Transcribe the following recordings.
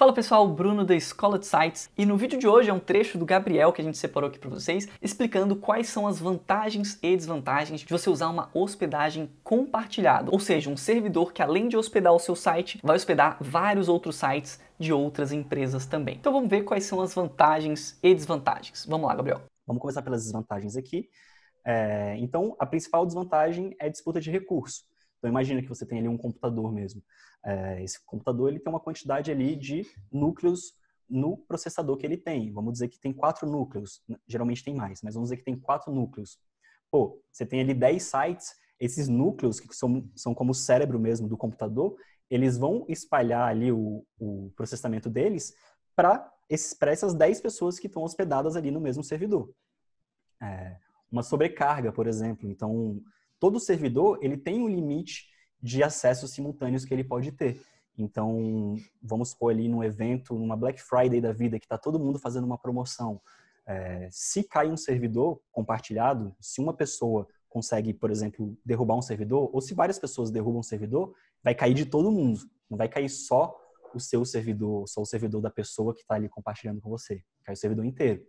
Fala pessoal, Bruno da Escola de Sites e no vídeo de hoje é um trecho do Gabriel que a gente separou aqui para vocês, explicando quais são as vantagens e desvantagens de você usar uma hospedagem compartilhada, ou seja, um servidor que além de hospedar o seu site, vai hospedar vários outros sites de outras empresas também. Então vamos ver quais são as vantagens e desvantagens. Vamos lá, Gabriel. Vamos começar pelas desvantagens aqui. É, então, a principal desvantagem é disputa de recurso. Então imagina que você tem ali um computador mesmo. É, esse computador ele tem uma quantidade ali de núcleos no processador que ele tem. Vamos dizer que tem quatro núcleos. Geralmente tem mais, mas vamos dizer que tem quatro núcleos. Pô, você tem ali 10 sites, esses núcleos, que são, são como o cérebro mesmo do computador, eles vão espalhar ali o, o processamento deles para essas 10 pessoas que estão hospedadas ali no mesmo servidor. É, uma sobrecarga, por exemplo. Então, todo servidor ele tem um limite de acessos simultâneos que ele pode ter. Então, vamos supor ali num evento, numa Black Friday da vida, que está todo mundo fazendo uma promoção. É, se cai um servidor compartilhado, se uma pessoa consegue, por exemplo, derrubar um servidor, ou se várias pessoas derrubam um servidor, vai cair de todo mundo. Não vai cair só o seu servidor, só o servidor da pessoa que está ali compartilhando com você. Cai o servidor inteiro.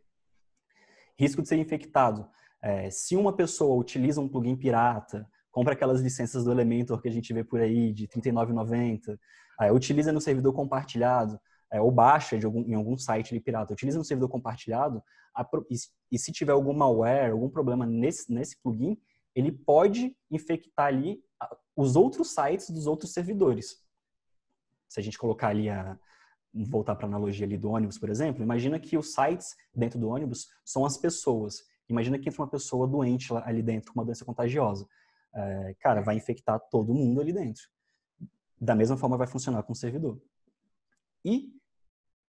Risco de ser infectado. É, se uma pessoa utiliza um plugin pirata, compra aquelas licenças do Elementor que a gente vê por aí de R$ 39,90, é, utiliza no servidor compartilhado, é, ou baixa de algum, em algum site pirata, utiliza no servidor compartilhado, a, e, e, se tiver algum malware, algum problema nesse, nesse plugin, ele pode infectar ali os outros sites dos outros servidores. Se a gente colocar ali a, voltar para a analogia ali do ônibus, por exemplo, imagina que os sites dentro do ônibus são as pessoas. Imagina que entra uma pessoa doente ali dentro, com uma doença contagiosa. É, cara, vai infectar todo mundo ali dentro. Da mesma forma vai funcionar com o servidor. E,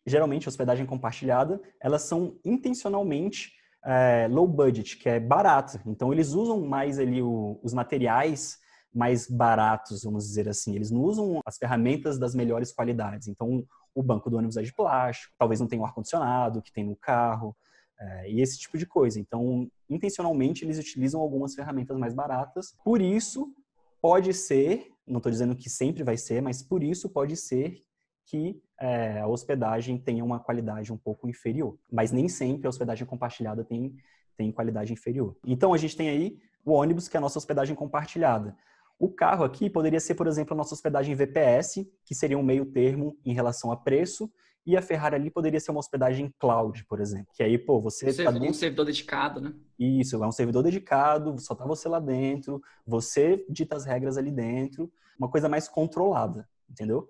geralmente, hospedagem compartilhada, elas são intencionalmente é, low budget, que é barata. Então, eles usam mais ali o, os materiais mais baratos, vamos dizer assim. Eles não usam as ferramentas das melhores qualidades. Então, o banco do ônibus é de plástico, talvez não tenha o ar-condicionado que tem no carro. É, e esse tipo de coisa. Então, intencionalmente, eles utilizam algumas ferramentas mais baratas. Por isso, pode ser, não estou dizendo que sempre vai ser, mas por isso pode ser que é, a hospedagem tenha uma qualidade um pouco inferior. Mas nem sempre a hospedagem compartilhada tem, tem qualidade inferior. Então, a gente tem aí o ônibus, que é a nossa hospedagem compartilhada. O carro aqui poderia ser, por exemplo, a nossa hospedagem VPS, que seria um meio termo em relação a preço, e a Ferrari ali poderia ser uma hospedagem cloud, por exemplo. Que aí, pô, você. Um, tá dentro... um servidor dedicado, né? Isso, é um servidor dedicado, só tá você lá dentro, você dita as regras ali dentro, uma coisa mais controlada, entendeu?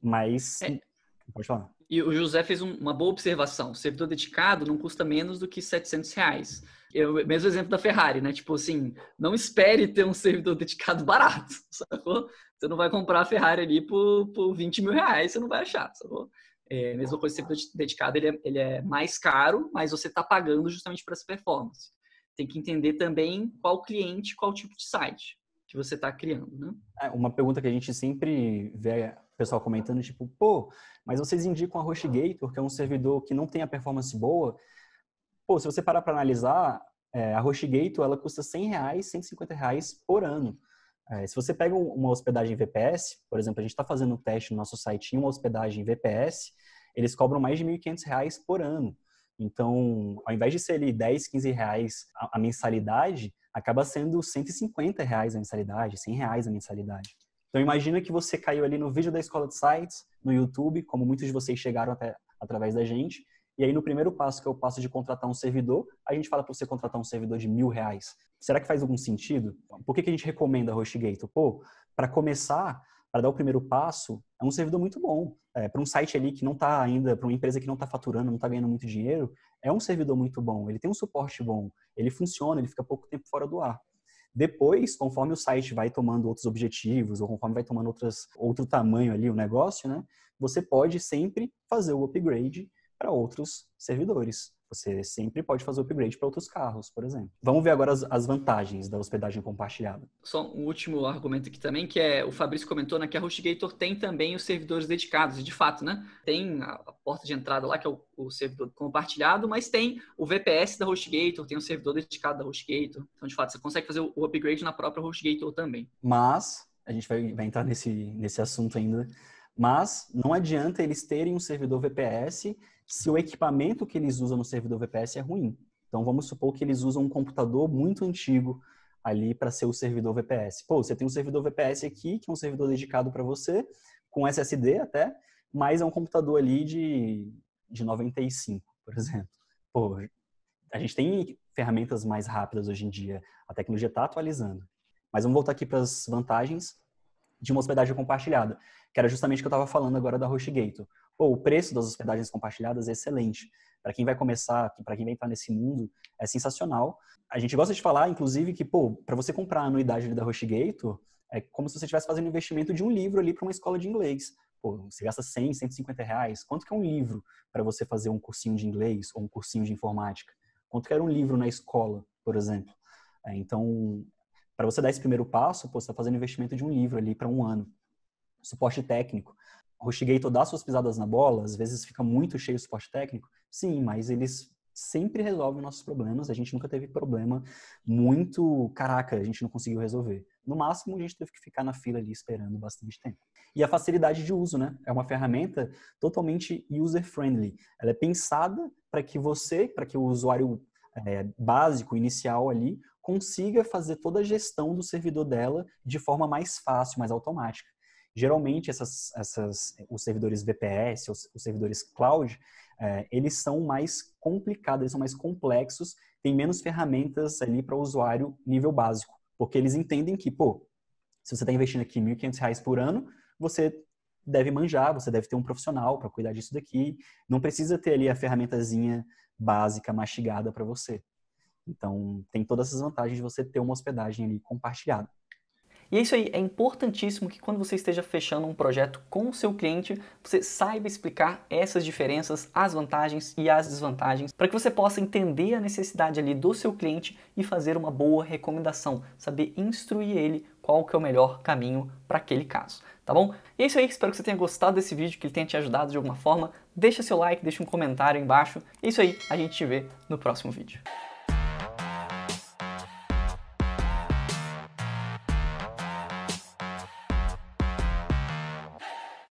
Mas. É. Pode falar. E o José fez um, uma boa observação. O servidor dedicado não custa menos do que 700 reais. Eu, mesmo exemplo da Ferrari, né? Tipo assim, não espere ter um servidor dedicado barato, sacou? Você não vai comprar a Ferrari ali por, por 20 mil reais, você não vai achar, sacou? É, mesma coisa, servidor dedicado ele é, ele é mais caro, mas você está pagando justamente para essa performance. Tem que entender também qual cliente, qual tipo de site que você está criando, né? É, uma pergunta que a gente sempre vê o pessoal comentando, tipo, pô, mas vocês indicam a HostGator, que é um servidor que não tem a performance boa. Pô, se você parar para analisar, é, a HostGator, ela custa 100 reais, 150 reais por ano. É, se você pega uma hospedagem VPS, por exemplo, a gente está fazendo um teste no nosso site em uma hospedagem VPS, eles cobram mais de R$ 1.500 por ano. Então, ao invés de ser ali 10, 15 reais a, mensalidade, acaba sendo 150 reais a mensalidade, 100 reais a mensalidade. Então, imagina que você caiu ali no vídeo da Escola de Sites, no YouTube, como muitos de vocês chegaram até através da gente, e aí, no primeiro passo, que é o passo de contratar um servidor, a gente fala para você contratar um servidor de mil reais. Será que faz algum sentido? Por que, que a gente recomenda HostGator? Pô, para começar, para dar o primeiro passo, é um servidor muito bom. É, para um site ali que não está ainda, para uma empresa que não está faturando, não está ganhando muito dinheiro, é um servidor muito bom. Ele tem um suporte bom, ele funciona, ele fica pouco tempo fora do ar. Depois, conforme o site vai tomando outros objetivos, ou conforme vai tomando outras, outro tamanho ali o negócio, né, você pode sempre fazer o upgrade para outros servidores. Você sempre pode fazer upgrade para outros carros, por exemplo. Vamos ver agora as, as, vantagens da hospedagem compartilhada. Só um último argumento aqui também, que é o Fabrício comentou né, que a HostGator tem também os servidores dedicados, e de fato, né? Tem a, a porta de entrada lá, que é o, o, servidor compartilhado, mas tem o VPS da HostGator, tem o servidor dedicado da HostGator. Então, de fato, você consegue fazer o, o upgrade na própria HostGator também. Mas, a gente vai, vai entrar nesse, nesse assunto ainda Mas não adianta eles terem um servidor VPS se o equipamento que eles usam no servidor VPS é ruim. Então vamos supor que eles usam um computador muito antigo ali para ser o servidor VPS. Pô, você tem um servidor VPS aqui, que é um servidor dedicado para você, com SSD até, mas é um computador ali de, de 95, por exemplo. Pô, a gente tem ferramentas mais rápidas hoje em dia, a tecnologia está atualizando. Mas vamos voltar aqui para as vantagens de uma hospedagem compartilhada, que era justamente o que eu estava falando agora da HostGator. Pô, o preço das hospedagens compartilhadas é excelente. Para quem vai começar, para quem vai entrar nesse mundo, é sensacional. A gente gosta de falar, inclusive, que, pô, para você comprar a anuidade da HostGator, é como se você estivesse fazendo um investimento de um livro ali para uma escola de inglês. Pô, você gasta 100, 150 reais. Quanto que é um livro para você fazer um cursinho de inglês ou um cursinho de informática? Quanto que era um livro na escola, por exemplo? É, então, para você dar esse primeiro passo, pô, você está fazendo investimento de um livro ali para um ano. Suporte técnico. O HostGator dá suas pisadas na bola, às vezes fica muito cheio o suporte técnico. Sim, mas eles sempre resolvem nossos problemas. A gente nunca teve problema muito, caraca, a gente não conseguiu resolver. No máximo, a gente teve que ficar na fila ali esperando bastante tempo. E a facilidade de uso, né? É uma ferramenta totalmente user-friendly. Ela é pensada para que você, para que o usuário é, básico, inicial ali, consiga fazer toda a gestão do servidor dela de forma mais fácil, mais automática. Geralmente, essas, essas, os servidores VPS, os, os servidores cloud, é, eles são mais complicados, eles são mais complexos, tem menos ferramentas ali para o usuário nível básico, porque eles entendem que, pô, se você está investindo aqui R$ 1.500 por ano, você deve manjar, você deve ter um profissional para cuidar disso daqui, não precisa ter ali a ferramentazinha básica mastigada para você. Então, tem todas essas vantagens de você ter uma hospedagem ali compartilhada. E é isso aí, é importantíssimo que quando você esteja fechando um projeto com o seu cliente, você saiba explicar essas diferenças, as vantagens e as desvantagens, para que você possa entender a necessidade ali do seu cliente e fazer uma boa recomendação, saber instruir ele qual que é o melhor caminho para aquele caso, tá bom? E é isso aí, espero que você tenha gostado desse vídeo, que ele tenha te ajudado de alguma forma. Deixa seu like, deixa um comentário aí embaixo. É isso aí, a gente te vê no próximo vídeo.